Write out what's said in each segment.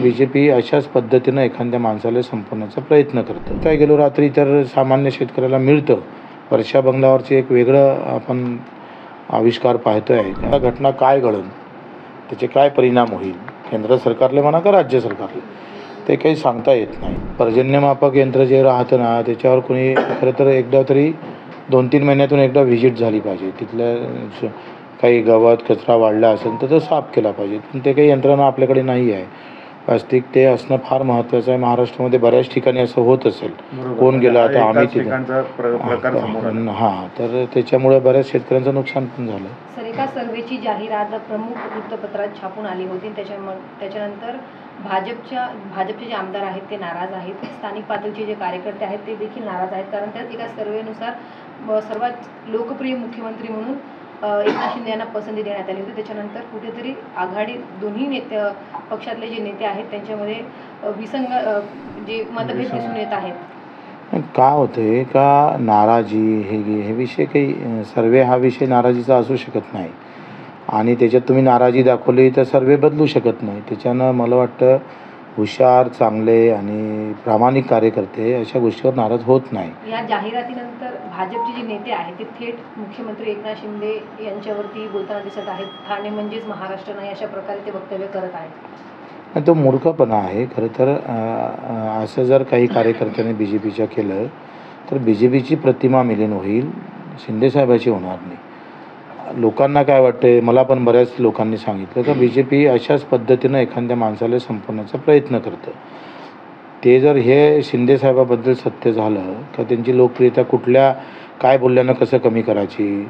B J P अशाच पद्धतीनं एखाद्या माणसाला संपवण्याचा प्रयत्न करतं. काय गेलो रात्री तर सामान्य शेतकऱ्याला मिळतं. वर्षा बंगल्यावरचे एक वेगळं आपण आविष्कार पाहतो आहे त्या घटना काय घडन त्याचे काय परिणाम होईल? केंद्र सरकारले म्हणा का राज्य सरकारले? ते काही सांगता येत नाही. पर्जन्यमापक यंत्र जे राहतं ना त्याच्यावर कोणी खरं तर एकदा तरी दोन तीन महिन्यातून एकदा व्हिजिट झाली पाहिजे. तिथल्या काही गवत कचरा वाढला असेल तर तो साफ केला पाहिजे. पण ते काही यंत्रणा आपल्याकडे नाही आहे. प्लास्टिक ते असणं फार महत्त्वाचं आहे. महाराष्ट्रामध्ये बऱ्याच ठिकाणी असं होत असेल. कोण गेलं आता आम्ही तिथं. हां तर त्याच्यामुळे बऱ्याच शेतकऱ्यांचं नुकसान पण झालं. सर एका सर्वेची जाहिरात प्रमुख वृत्तपत्रात छापून आली होती. त्याच्याम त्याच्यानंतर भाजपच्या भाजपचे जे आमदार आहेत ते नाराज आहेत. स्थानिक पातळीचे जे कार्यकर्ते आहेत ते देखील नाराज आहेत. कारण त्यात एका सर्वेनुसार सर्वात लोकप्रिय मुख्यमंत्री म्हणून एकनाथ शिंदे यांना पसंती देण्यात आली होती. त्याच्यानंतर कुठेतरी आघाडी दोन्ही नेते पक्षातले जे नेते आहेत त्यांच्यामध्ये विसंग जे मतभेद दिसून येत आहेत. का होते? का नाराजी हे हे विषय काही सर्वे हा विषय नाराजीचा असू शकत नाही. आणि त्याच्यात तुम्ही नाराजी दाखवली तर सर्वे बदलू शकत नाही. त्याच्यानं मला वाटतं हुशार चांगले आणि प्रामाणिक कार्यकर्ते अशा गोष्टीवर नाराज होत नाही. या जाहिरातीनंतर भाजपचे जे नेते आहेत ते थेट मुख्यमंत्री एकनाथ शिंदे यांच्यावरती बोलताना दिसत आहेत. ठाणे म्हणजेच महाराष्ट्र नाही अशा प्रकारे ते वक्तव्य करत आहेत. तो मूर्खपणा आहे. खरं तर असं जर काही कार्यकर्त्यांनी बी जे पीच्या केलं तर बी जे पीची प्रतिमा मिलीन होईल. शिंदेसाहेबाची होणार नाही. लोकांना काय वाटते मला पण बऱ्याच लोकांनी सांगितलं तर बी जे पी अशाच पद्धतीनं एखाद्या माणसाला संपवण्याचा प्रयत्न करतं. ते जर हे शिंदेसाहेबाबद्दल सत्य झालं तर त्यांची लोकप्रियता कुठल्या काय बोलल्यानं कसं कमी करायची?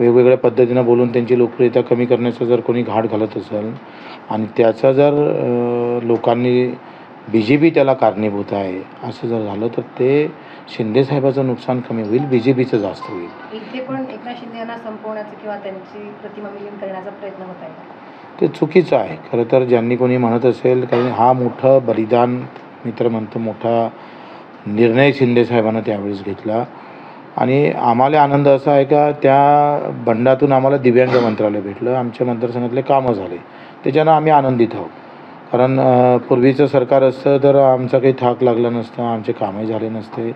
वेगवेगळ्या पद्धतीनं बोलून त्यांची लोकप्रियता कमी करण्याचा जर कोणी घाट घालत असेल आणि त्याचा जर लोकांनी बी जे पी त्याला कारणीभूत आहे असं जर झालं तर ते शिंदेसाहेबाचं नुकसान कमी होईल बी जे पीचं जास्त होईल. इथे पण एकनाथ शिंदे यांना संपवण्याचं किंवा त्यांची प्रतिमा विलीन करण्याचा प्रयत्न होत आहे ते चुकीचं आहे. खरं तर ज्यांनी कोणी म्हणत असेल कारण हा मोठं बलिदान मी तर म्हणतो मोठा निर्णय शिंदेसाहेबांना त्यावेळेस घेतला. आणि आम्हाला आनंद असा आहे का त्या बंडातून आम्हाला दिव्यांग मंत्रालय भेटलं. आमच्या मतदारसंघातले कामं झाले. त्याच्यानं आम्ही आनंदित आहोत. कारण पूर्वीचं सरकार असतं तर आमचा काही थाक लागला नसता आमचे कामही झाले नसते.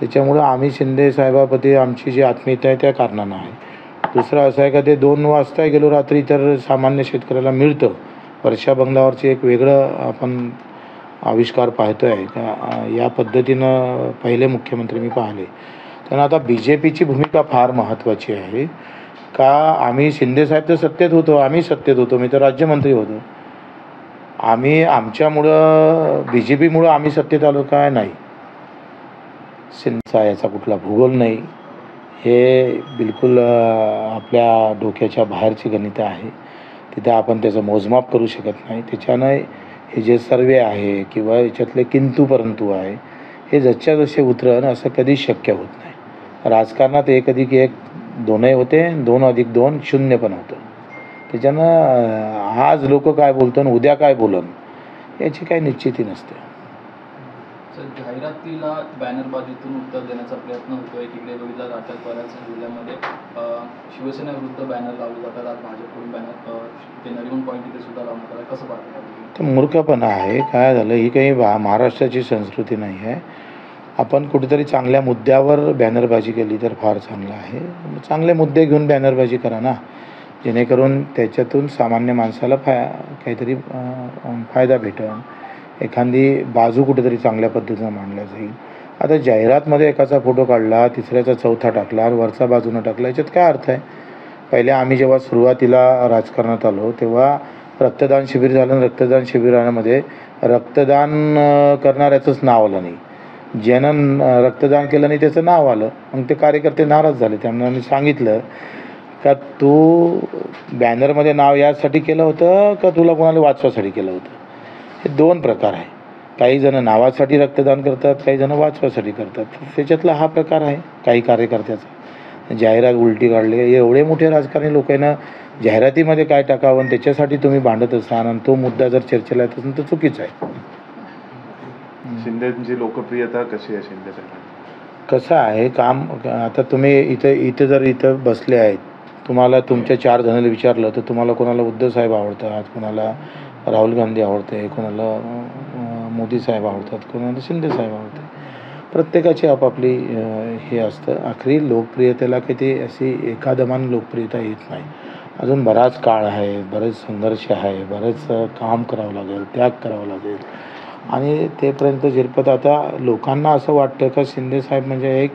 त्याच्यामुळं आम्ही शिंदे साहेबाप्रती आमची जी आत्मीयता आहे त्या कारणानं आहे. दुसरं असं आहे का ते दोन वाजता गेलो रात्री तर सामान्य शेतकऱ्याला मिळतं. वर्षा बंगल्यावरचे एक वेगळं आपण आविष्कार पाहतो आहे का या पद्धतीनं पहिले मुख्यमंत्री मी पाहिले. तर आता बी जे पीची भूमिका फार महत्त्वाची आहे. का आम्ही शिंदेसाहेब तर सत्तेत होतो आम्ही सत्तेत होतो मी तर राज्यमंत्री होतो. आम्ही आमच्यामुळं बी जे पीमुळं आम्ही सत्तेत आलो काय नाही. सिंधचा याचा कुठला भूगोल नाही. हे बिलकुल आपल्या डोक्याच्या बाहेरची गणितं आहे. तिथं आपण त्याचं मोजमाप करू शकत नाही. त्याच्यानं हे जे सर्वे आहे किंवा याच्यातले किंतू परंतु आहे हे जसच्या जसे उतरण असं कधीच शक्य होत नाही. राजकारणात एक अधिक एक दोनही होते दोन अधिक दोन शून्य पण होतं. त्याच्यानं आज लोक काय बोलतो आणि उद्या काय बोलन याची काही निश्चिती नसते. सर जाहिरातीला बॅनरबाजीतून उत्तर देण्याचा प्रयत्न होतोय. तिकडे बघितला राज्यात बऱ्याच जिल्ह्यामध्ये शिवसेना विरुद्ध बॅनर लावले जातात. आज भाजपकडून बॅनर ते नरिमन पॉईंट तिथे सुद्धा लावण्यात आला. कसं पाहतो ते मूर्खपणा आहे. काय झालं? ही काही महाराष्ट्राची संस्कृती नाही आहे. आपण कुठेतरी चांगल्या मुद्द्यावर बॅनरबाजी केली तर फार चांगलं आहे. चांगले मुद्दे घेऊन बॅनरबाजी करा ना. जेणेकरून त्याच्यातून सामान्य माणसाला फाय काहीतरी फायदा भेटेल एखादी बाजू कुठेतरी चांगल्या पद्धतीनं मांडल्या जाईल. आता जाहिरातमध्ये एकाचा फोटो काढला तिसऱ्याचा चौथा टाकला आणि वरचा बाजूनं टाकला याच्यात काय अर्थ आहे? पहिले आम्ही जेव्हा सुरुवातीला राजकारणात आलो तेव्हा रक्तदान शिबिर झालं आणि रक्तदान शिबिरामध्ये रक्तदान करणाऱ्याचंच नाव आलं नाही. ज्यानं रक्तदान केलं नाही त्याचं नाव आलं. मग ते कार्यकर्ते नाराज झाले. त्यांना मी सांगितलं का तू बॅनरमध्ये नाव यासाठी केलं होतं का तुला कोणाला वाचवासाठी केलं होतं? हे दोन प्रकार आहे. काही जण नावासाठी रक्तदान करतात काही जण वाचवासाठी करतात. त्याच्यातला हा प्रकार आहे काही कार्यकर्त्याचा. जाहिरात उलटी काढली एवढे मोठे राजकारणी लोकांना जाहिरातीमध्ये काय टाकावं आणि त्याच्यासाठी तुम्ही भांडत असाल आणि तो मुद्दा जर चर्चेला येत असेल तर चुकीचा आहे. शिंदेची लोकप्रियता कशी आहे शिंदे कसं आहे काम आता तुम्ही इथं इथं जर इथं बसले आहेत तुम्हाला तुमच्या चार जणांना विचारलं तर तुम्हाला कोणाला उद्धव साहेब आवडतात कोणाला राहुल गांधी आवडते कोणाला मोदी साहेब आवडतात कोणाला शिंदे साहेब आवडते. प्रत्येकाची आपापली हे असतं. आखरी लोकप्रियतेला काही ते अशी एकादमान लोकप्रियता येत नाही. अजून बराच काळ आहे बरेच संघर्ष आहे बरेच काम करावं लागेल त्याग करावं लागेल. आणि तेपर्यंत झिरपत आता लोकांना असं वाटतं का शिंदे साहेब म्हणजे एक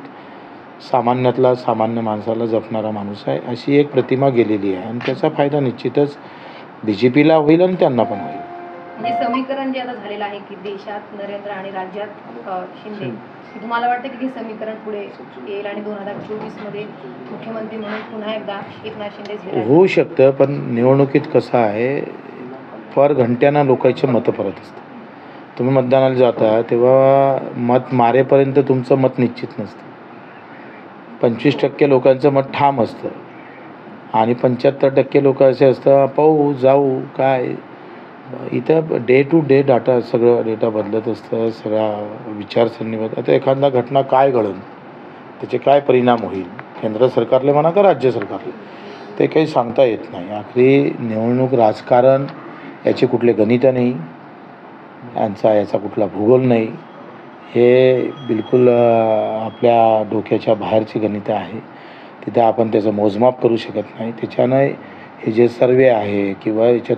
सामान्यातला सामान्य माणसाला जपणारा माणूस आहे अशी एक प्रतिमा गेलेली आहे. आणि त्याचा फायदा निश्चितच बी जे पीला होईल आणि त्यांना पण होईल. म्हणजे समीकरण जे आता झालेलं आहे की देशात नरेंद्र आणि राज्यात अ, शिंदे. तुम्हाला वाटतं की हे समीकरण पुढे येईल आणि दोन हजार चोवीसमध्ये मुख्यमंत्री म्हणून पुन्हा एकदा एकनाथ शिंदे होऊ शकतं पण निवडणुकीत कसं आहे फार घंट्यानं लोकांचे मतं परत असतं तुम्ही मतदानाला जाता तेव्हा मत मारेपर्यंत तुमचं मत निश्चित नसतं. पंचवीस टक्के लोकांचं मत ठाम असतं. आणि पंच्याहत्तर टक्के लोक असे असतात पाहू जाऊ काय? इथं डे टू डे डाटा सगळं डेटा बदलत असतं सगळ्या विचारसरणी बदल आता एखादा घटना काय घडन त्याचे काय परिणाम होईल? केंद्र सरकारले म्हणा का राज्य सरकारले? ते काही सांगता येत नाही. आखरी निवडणूक राजकारण याचे कुठले गणित नाही यांचा याचा कुठला भूगोल नाही. हे बिलकुल आपल्या डोक्याच्या बाहेरची गणितं आहे. तिथे आपण त्याचं मोजमाप करू शकत नाही. त्याच्यानं हे जे सर्वे आहे किंवा याच्यात